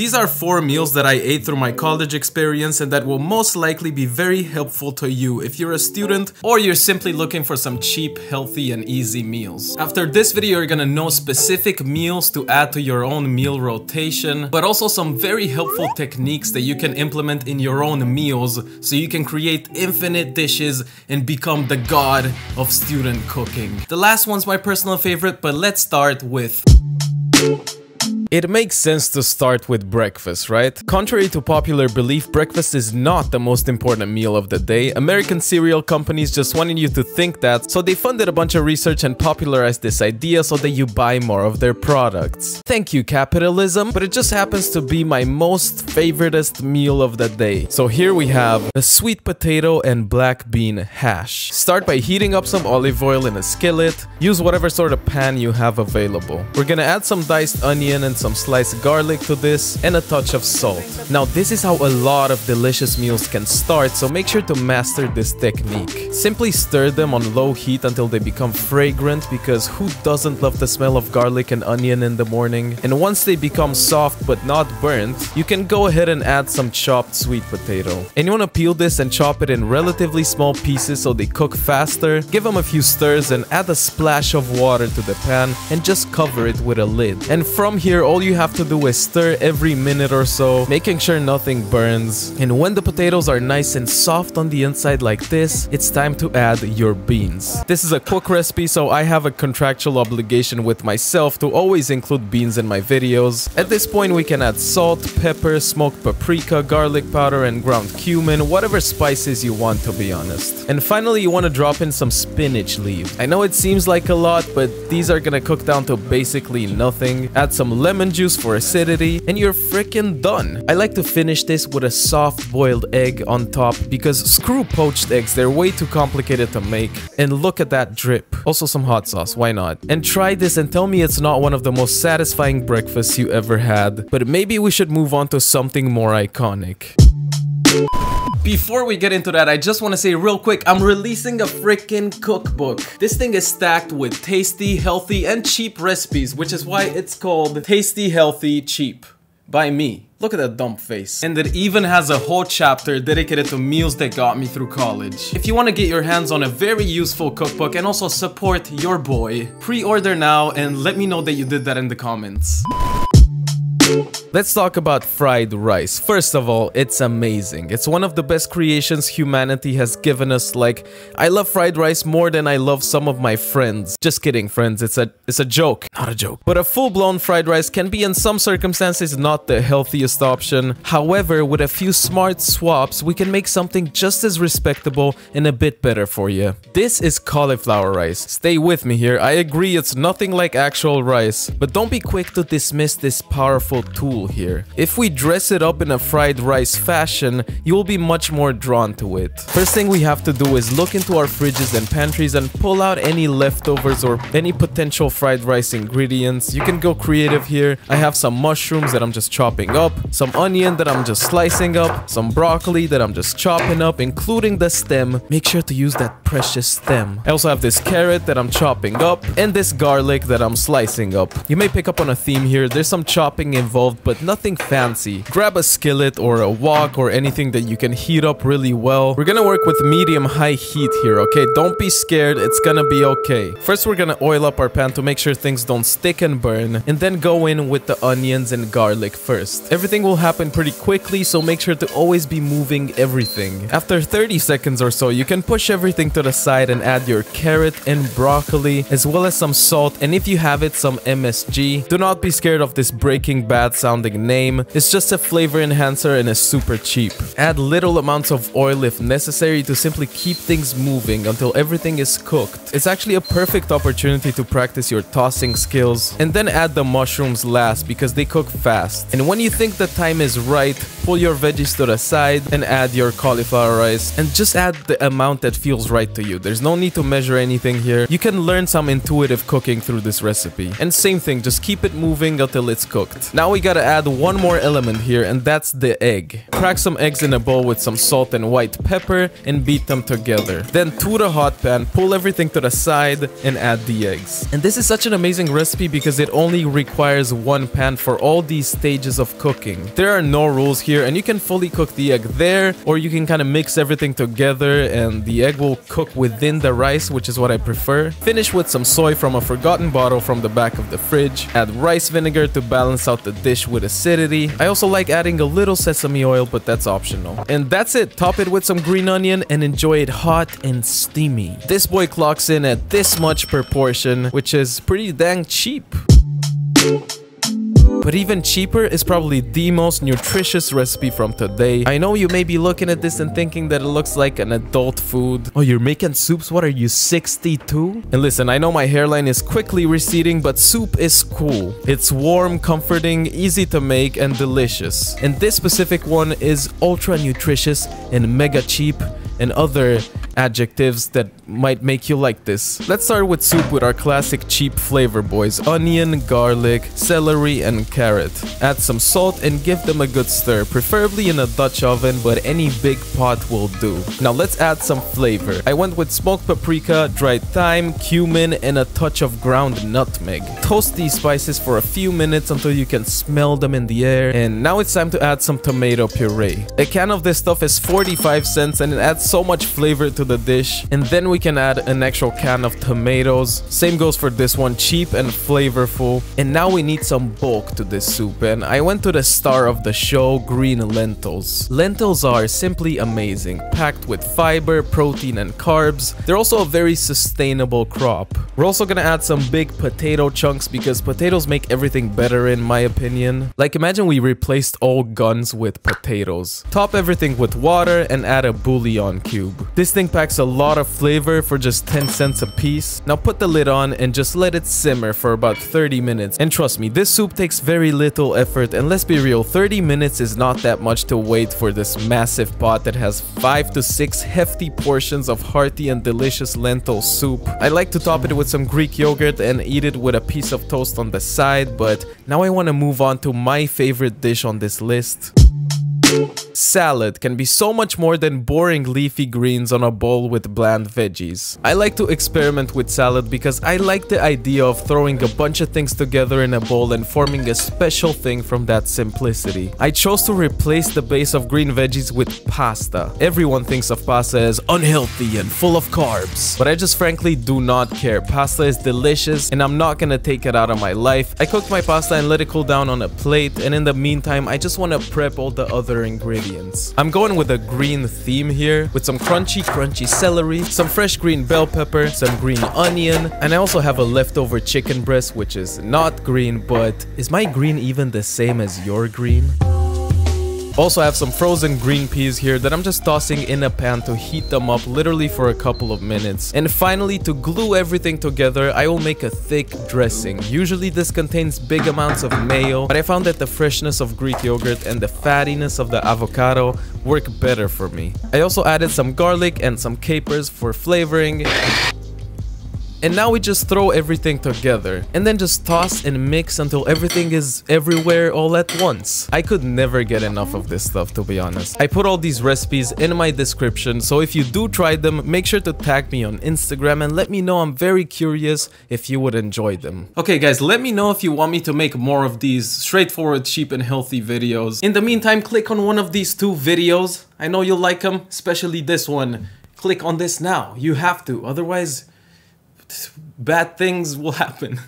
These are four meals that I ate through my college experience and that will most likely be very helpful to you if you're a student or you're simply looking for some cheap, healthy, and easy meals. After this video, you're gonna know specific meals to add to your own meal rotation, but also some very helpful techniques that you can implement in your own meals so you can create infinite dishes and become the god of student cooking. The last one's my personal favorite, but let's start with it makes sense to start with breakfast, right? Contrary to popular belief, breakfast is not the most important meal of the day. American cereal companies just wanted you to think that, so they funded a bunch of research and popularized this idea so that you buy more of their products. Thank you, capitalism, but it just happens to be my most favoritist meal of the day. So here we have a sweet potato and black bean hash. Start by heating up some olive oil in a skillet. Use whatever sort of pan you have available. We're gonna add some diced onion and some sliced garlic to this, and a touch of salt. Now this is how a lot of delicious meals can start, so make sure to master this technique. Simply stir them on low heat until they become fragrant because who doesn't love the smell of garlic and onion in the morning? And once they become soft but not burnt, you can go ahead and add some chopped sweet potato. And you want to peel this and chop it in relatively small pieces so they cook faster. Give them a few stirs and add a splash of water to the pan and just cover it with a lid. And from here all you have to do is stir every minute or so, making sure nothing burns. And when the potatoes are nice and soft on the inside like this, it's time to add your beans. This is a quick recipe, so I have a contractual obligation with myself to always include beans in my videos. At this point, we can add salt, pepper, smoked paprika, garlic powder, and ground cumin, whatever spices you want to be honest. And finally, you want to drop in some spinach leaves. I know it seems like a lot, but these are gonna cook down to basically nothing. Add some lemon lemon juice for acidity, and you're freaking done. I like to finish this with a soft boiled egg on top because screw poached eggs, they're way too complicated to make. And look at that drip. Also some hot sauce, why not? And try this and tell me it's not one of the most satisfying breakfasts you ever had, but maybe we should move on to something more iconic. Before we get into that, I just want to say real quick, I'm releasing a freaking cookbook. This thing is stacked with tasty, healthy, and cheap recipes, which is why it's called Tasty, Healthy, Cheap by me. Look at that dumb face. And it even has a whole chapter dedicated to meals that got me through college. If you want to get your hands on a very useful cookbook and also support your boy, pre-order now and let me know that you did that in the comments. Let's talk about fried rice. First of all, it's amazing. It's one of the best creations humanity has given us. Like, I love fried rice more than I love some of my friends. Just kidding, friends. It's a it's a joke, not a joke. But a full-blown fried rice can be in some circumstances not the healthiest option. However, with a few smart swaps, we can make something just as respectable and a bit better for you. This is cauliflower rice. Stay with me here. I agree it's nothing like actual rice, but don't be quick to dismiss this powerful tool here. If we dress it up in a fried rice fashion, you will be much more drawn to it. First thing we have to do is look into our fridges and pantries and pull out any leftovers or any potential fried rice ingredients. You can go creative here. I have some mushrooms that I'm just chopping up, some onion that I'm just slicing up, some broccoli that I'm just chopping up, including the stem. Make sure to use that precious stem. I also have this carrot that I'm chopping up and this garlic that I'm slicing up. You may pick up on a theme here. There's some chopping involved, but nothing fancy. Grab a skillet or a wok or anything that you can heat up really well. We're gonna work with medium-high heat here, okay? Don't be scared, it's gonna be okay. First, we're gonna oil up our pan to make sure things don't stick and burn, and then go in with the onions and garlic first. Everything will happen pretty quickly, so make sure to always be moving everything. After 30 seconds or so, you can push everything to the side and add your carrot and broccoli, as well as some salt, and if you have it, some MSG. Do not be scared of this Breaking Bad sound sounding name. It's just a flavor enhancer and is super cheap. Add little amounts of oil if necessary to simply keep things moving until everything is cooked. It's actually a perfect opportunity to practice your tossing skills and then add the mushrooms last because they cook fast. And when you think the time is right, pull your veggies to the side and add your cauliflower rice and just add the amount that feels right to you. There's no need to measure anything here. You can learn some intuitive cooking through this recipe. And same thing, just keep it moving until it's cooked. Now we gotta add one more element here and that's the egg. Crack some eggs in a bowl with some salt and white pepper and beat them together. Then to the hot pan, pull everything to the side and add the eggs. And this is such an amazing recipe because it only requires one pan for all these stages of cooking. There are no rules here and you can fully cook the egg there or you can kind of mix everything together and the egg will cook within the rice which is what I prefer. Finish with some soy from a forgotten bottle from the back of the fridge. Add rice vinegar to balance out the dish with acidity. I also like adding a little sesame oil but that's optional. And that's it. Top it with some green onion and enjoy it hot and steamy. This boy clocks in at this much per portion which is pretty dang cheap. But even cheaper is probably the most nutritious recipe from today. I know you may be looking at this and thinking that it looks like an adult food. Oh, you're making soups? What are you, 62? And listen, I know my hairline is quickly receding, but soup is cool. It's warm, comforting, easy to make, and delicious. And this specific one is ultra nutritious and mega cheap and other adjectives that might make you like this. Let's start with soup with our classic cheap flavor boys. Onion, garlic, celery, and carrot. Add some salt and give them a good stir, preferably in a Dutch oven, but any big pot will do. Now let's add some flavor. I went with smoked paprika, dried thyme, cumin, and a touch of ground nutmeg. Toast these spices for a few minutes until you can smell them in the air. And now it's time to add some tomato puree. A can of this stuff is 45 cents and it adds so much flavor to the dish. And then we can add an actual can of tomatoes. Same goes for this one, cheap and flavorful. And now we need some bulk to this soup. And I went to the star of the show, green lentils. Lentils are simply amazing, packed with fiber, protein, and carbs. They're also a very sustainable crop. We're also gonna add some big potato chunks because potatoes make everything better in my opinion. Like imagine we replaced all guns with potatoes. Top everything with water and add a bouillon cube. This thing packs a lot of flavor for just 10 cents a piece. Now put the lid on and just let it simmer for about 30 minutes. And trust me, this soup takes very little effort and let's be real, 30 minutes is not that much to wait for this massive pot that has 5 to 6 hefty portions of hearty and delicious lentil soup. I like to top it with some Greek yogurt and eat it with a piece of toast on the side, but now I want to move on to my favorite dish on this list. Salad can be so much more than boring leafy greens on a bowl with bland veggies. I like to experiment with salad because I like the idea of throwing a bunch of things together in a bowl and forming a special thing from that simplicity. I chose to replace the base of green veggies with pasta. Everyone thinks of pasta as unhealthy and full of carbs, but I just frankly do not care. Pasta is delicious and I'm not gonna take it out of my life. I cooked my pasta and let it cool down on a plate and in the meantime I just want to prep all the other ingredients. I'm going with a green theme here with some crunchy crunchy celery, some fresh green bell pepper, some green onion, and I also have a leftover chicken breast which is not green but is my green even the same as your green? Also I have some frozen green peas here that I'm just tossing in a pan to heat them up literally for a couple of minutes. And finally to glue everything together I will make a thick dressing. Usually this contains big amounts of mayo but I found that the freshness of Greek yogurt and the fattiness of the avocado work better for me. I also added some garlic and some capers for flavoring and now we just throw everything together and then just toss and mix until everything is everywhere all at once. I could never get enough of this stuff to be honest. I put all these recipes in my description so if you do try them make sure to tag me on Instagram and let me know I'm very curious if you would enjoy them. Okay guys let me know if you want me to make more of these straightforward cheap and healthy videos. In the meantime click on one of these two videos. I know you'll like them especially this one. Click on this now. You have to otherwise bad things will happen.